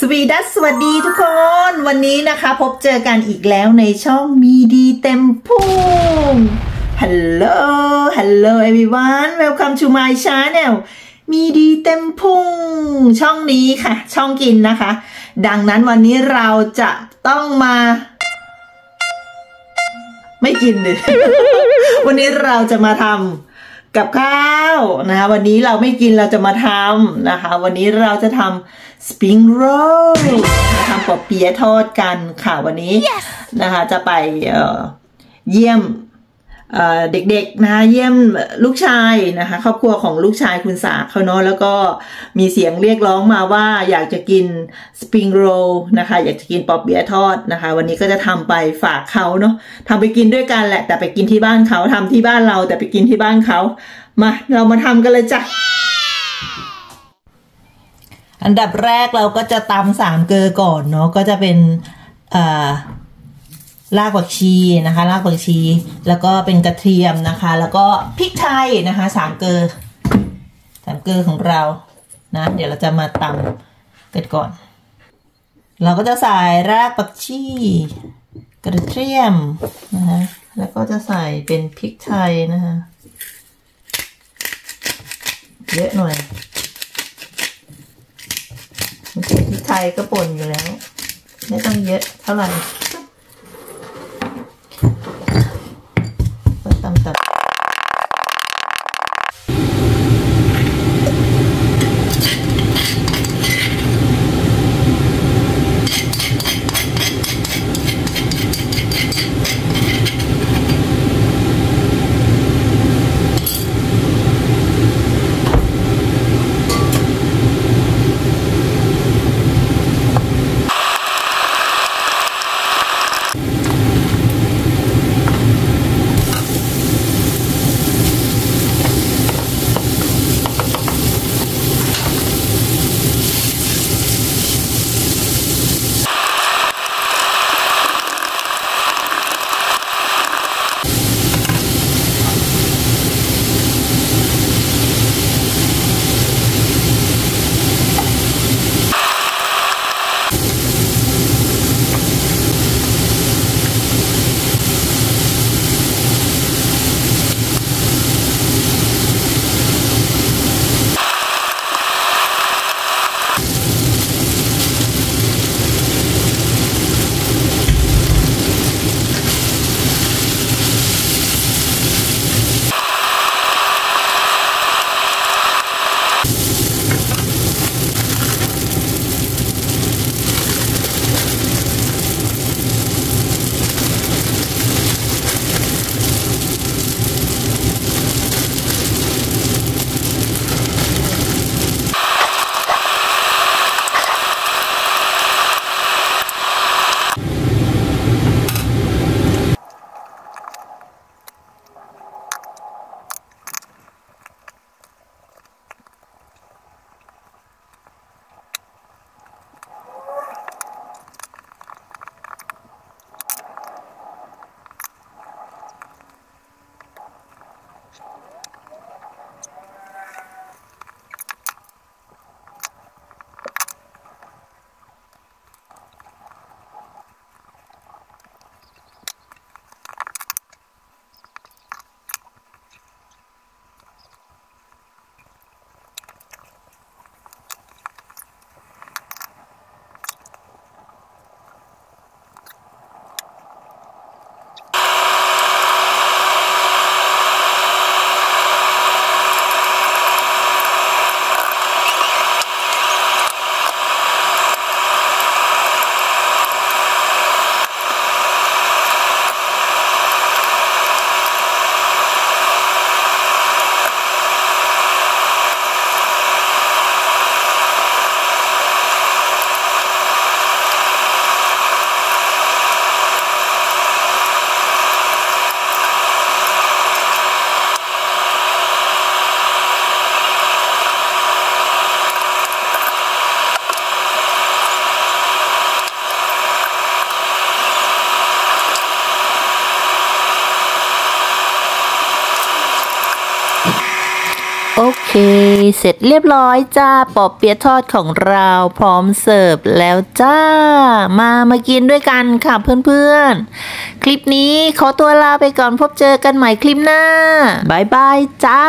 สวีดัสสวัสดีทุกคน วันนี้นะคะพบเจอกันอีกแล้วในช่องมีดีเต็มพุ่ง Hello Hello everyone Welcome to my channel มีดีเต็มพุ่ง ช่องนี้ค่ะ ช่องกินนะคะ ดังนั้นวันนี้เราจะต้องมา ไม่กินเลยวันนี้เราจะมาทำ กับข้าวนะคะวันนี้เราไม่กินเราจะมาทำนะคะ วันนี้เราจะทำสปริงโรลทำปอเปี๊ยะทอดกันค่ะวันนี้ yes. นะคะจะไปเเยี่ยม เด็กๆนะคะเยี่ยมลูกชายนะคะครอบครัวของลูกชายคุณสาเขาเนาะแล้วก็มีเสียงเรียกร้องมาว่าอยากจะกินสปริงโรลนะคะอยากจะกินปอเปี๊ยะทอดนะคะ วันนี้ก็จะทำไปฝากเขาเนาะทำไปกินด้วยกันแหละ แต่ไปกินที่บ้านเขาทำที่บ้านเรา แต่ไปกินที่บ้านเขามาเรามาทำกันเลยจ้ะอันดับแรกเราก็จะตำสามเกลือก่อนเนาะก็จะเป็นอ่า รากผักชีนะคะรากผักชี แล้วก็เป็นกระเทียมนะคะ แล้วก็พริกไทยนะคะสามเกลือสามเกลือของเรานะเดี๋ยวเราจะมาตำกันก่อน เราก็จะใส่รากผักชีกระเทียมนะคะแล้วก็จะใส่เป็นพริกไทยนะคะเยอะหน่อยพริกไทยก็ป่นอยู่แล้ว ไม่ต้องเยอะเท่าไหร่ เสร็จเรียบร้อยจ้าปอบเปี๊ยะทอดของเราพร้อมเสิร์ฟแล้วจ้า มามากินด้วยกันค่ะเพื่อนๆ คลิปนี้ขอตัวลาไปก่อนพบเจอกันใหม่คลิปหน้าบายบายจ้า